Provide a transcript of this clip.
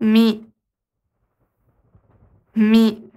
み、み。